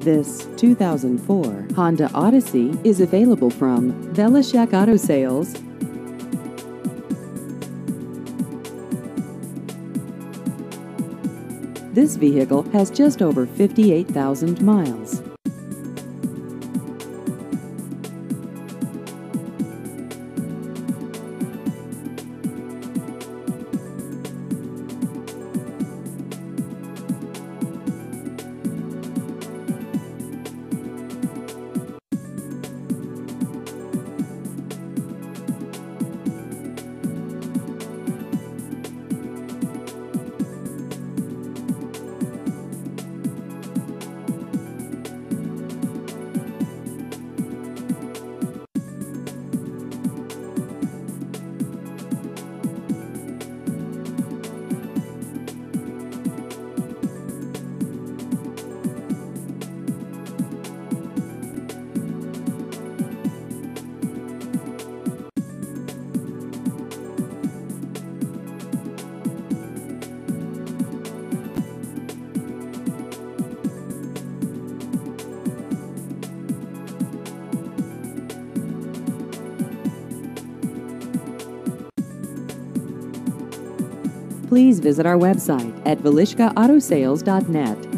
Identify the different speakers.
Speaker 1: This 2004 Honda Odyssey is available from Velishek Auto Sales. This vehicle has just over 58,000 miles. Please visit our website at velishekautosales.net.